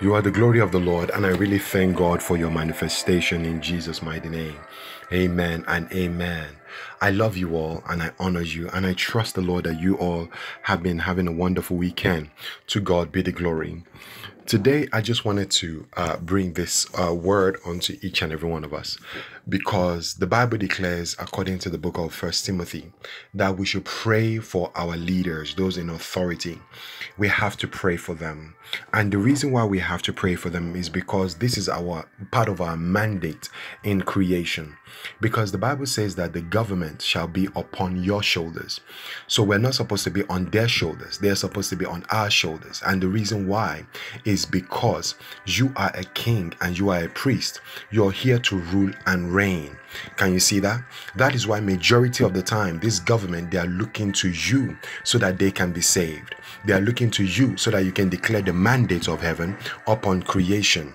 You are the glory of the Lord, and I really thank God for your manifestation in Jesus' mighty name. Amen and amen. I love you all and I honor you, and I trust the Lord that you all have been having a wonderful weekend. To God be the glory. Today, I just wanted to uh, bring this uh, word onto each and every one of us because the Bible declares, according to the book of First Timothy, that we should pray for our leaders, those in authority. We have to pray for them. And the reason why we have to pray for them is because this is our part of our mandate in creation. Because the Bible says that the government shall be upon your shoulders. So we're not supposed to be on their shoulders, they're supposed to be on our shoulders. And the reason why is because you are a king and you are a priest. You're here to rule and reign. Can you see that? That is why majority of the time this government they are looking to you so that they can be saved. They are looking to you so that you can declare the mandate of heaven upon creation.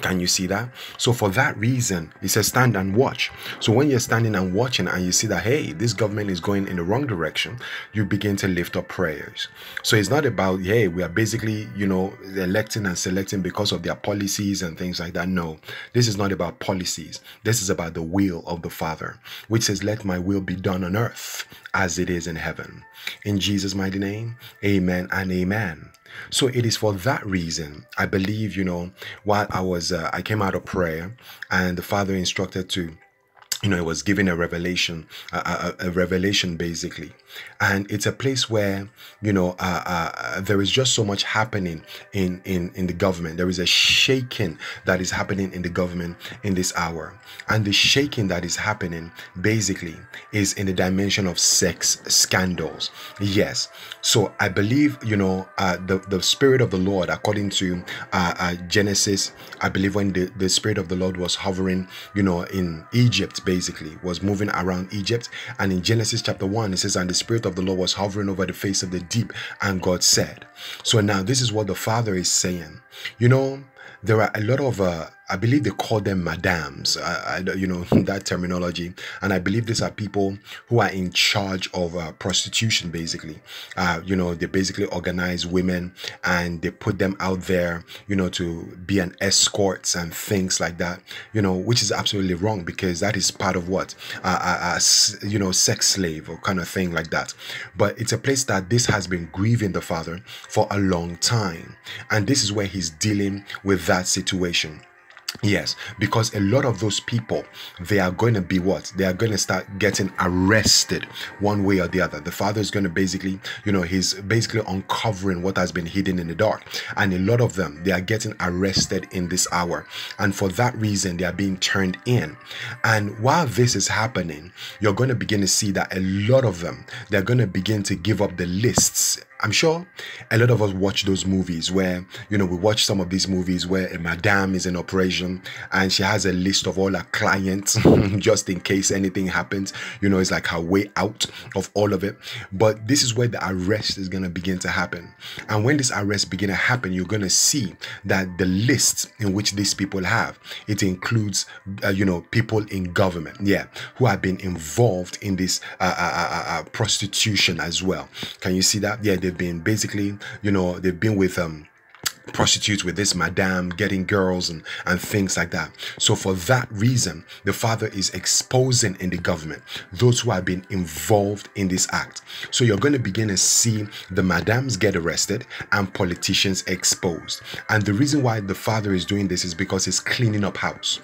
Can you see that? So for that reason, he says stand and watch. So when you're standing and watching and you see that hey, this government is going in the wrong direction, you begin to lift up prayers. So it's not about hey, we are basically, you know, electing and selecting because of their policies and things like that. No. This is not about policies. This is about the will of the Father, which says let my will be done on earth as it is in heaven. In Jesus mighty name. Amen and amen. So it is for that reason, I believe, you know, while I was, uh, I came out of prayer and the Father instructed to you know, it was given a revelation, a, a, a, revelation basically. And it's a place where, you know, uh, uh, there is just so much happening in, in, in the government. There is a shaking that is happening in the government in this hour. And the shaking that is happening basically is in the dimension of sex scandals. Yes. So I believe, you know, uh, the, the Spirit of the Lord, according to uh, uh, Genesis, I believe when the, the Spirit of the Lord was hovering, you know, in Egypt, basically was moving around Egypt. And in Genesis chapter 1, it says, And the Spirit of the Lord was hovering over the face of the deep, and God said. So now this is what the Father is saying. You know, there are a lot of uh, I believe they call them madams, I, I, you know, that terminology. And I believe these are people who are in charge of uh, prostitution, basically. Uh, you know, they basically organize women and they put them out there, you know, to be an escorts and things like that, you know, which is absolutely wrong because that is part of what, uh, you know, sex slave or kind of thing like that. But it's a place that this has been grieving the father for a long time. And this is where he's dealing with that situation. Yes, because a lot of those people, they are going to be what? They are going to start getting arrested one way or the other. The father is going to basically, you know, he's basically uncovering what has been hidden in the dark. And a lot of them, they are getting arrested in this hour. And for that reason, they are being turned in. And while this is happening, you're going to begin to see that a lot of them, they're going to begin to give up the lists I'm sure a lot of us watch those movies where, you know, we watch some of these movies where a madam is in operation and she has a list of all her clients just in case anything happens. You know, it's like her way out of all of it. But this is where the arrest is going to begin to happen. And when this arrest begin to happen, you're going to see that the list in which these people have, it includes, uh, you know, people in government, yeah, who have been involved in this uh, uh, uh, uh prostitution as well. Can you see that? Yeah, they've been basically, you know, they've been with um prostitutes with this madam getting girls and and things like that. So for that reason the father is exposing in the government those who have been involved in this act. So you're going to begin to see the madams get arrested and politicians exposed. And the reason why the father is doing this is because he's cleaning up house.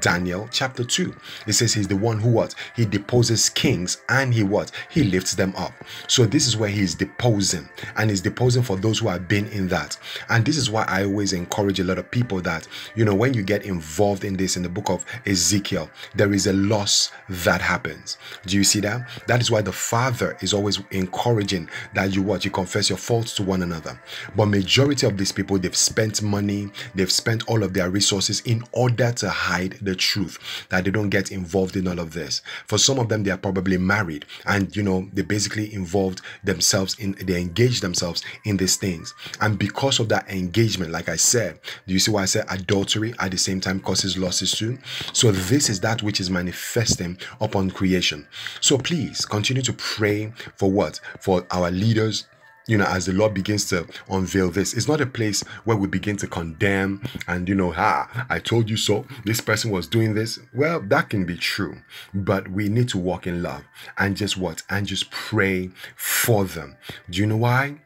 Daniel chapter 2 it says he's the one who what? He deposes kings and he what? He lifts them up. So this is where he's deposing and he's deposing for those who have been in that. And this is why I always encourage a lot of people that, you know, when you get involved in this in the book of Ezekiel, there is a loss that happens. Do you see that? That is why the Father is always encouraging that you what? You confess your faults to one another. But majority of these people, they've spent money, they've spent all of their resources in order to hide the truth, that they don't get involved in all of this. For some of them, they are probably married and, you know, they basically involved themselves in, they engage themselves in these things. And because of that engagement, engagement, like I said. Do you see why I said adultery at the same time causes losses too? So this is that which is manifesting upon creation. So please continue to pray for what? For our leaders you know, as the Lord begins to unveil this, it's not a place where we begin to condemn and, you know, ah, I told you so. This person was doing this. Well, that can be true, but we need to walk in love and just what? And just pray for them. Do you know why?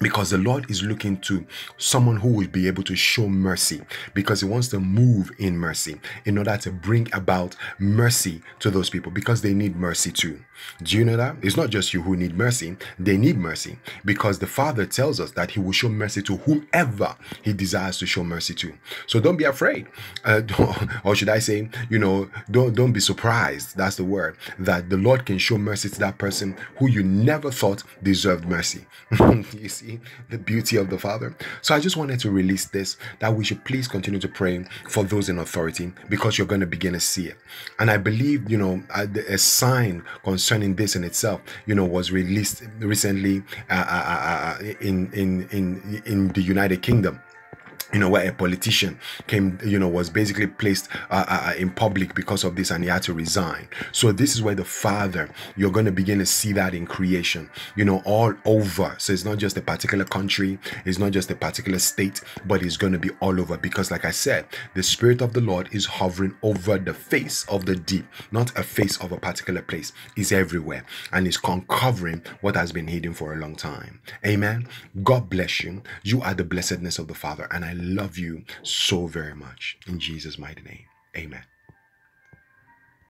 Because the Lord is looking to someone who will be able to show mercy because He wants to move in mercy in order to bring about mercy to those people because they need mercy too. Do you know that? It's not just you who need mercy, they need mercy because the Father tells us that He will show mercy to whomever He desires to show mercy to. So don't be afraid. Uh, or should I say, you know, don't, don't be surprised. That's the word that the Lord can show mercy to that person who you never thought deserved mercy. see the beauty of the Father? So I just wanted to release this that we should please continue to pray for those in authority because you're going to begin to see it. And I believe, you know, a sign concerning concerning this in itself, you know, was released recently uh, uh, uh, uh in in in in the United Kingdom you know, where a politician came, you know, was basically placed uh, uh, uh, in public because of this and he had to resign. So, this is where the Father, you're going to begin to see that in creation, you know, all over. So, it's not just a particular country, it's not just a particular state, but it's going to be all over because, like I said, the Spirit of the Lord is hovering over the face of the deep, not a face of a particular place, is everywhere and is uncovering what has been hidden for a long time. Amen. God bless you. You are the blessedness of the Father, and I love you so very much. In Jesus' mighty name, amen.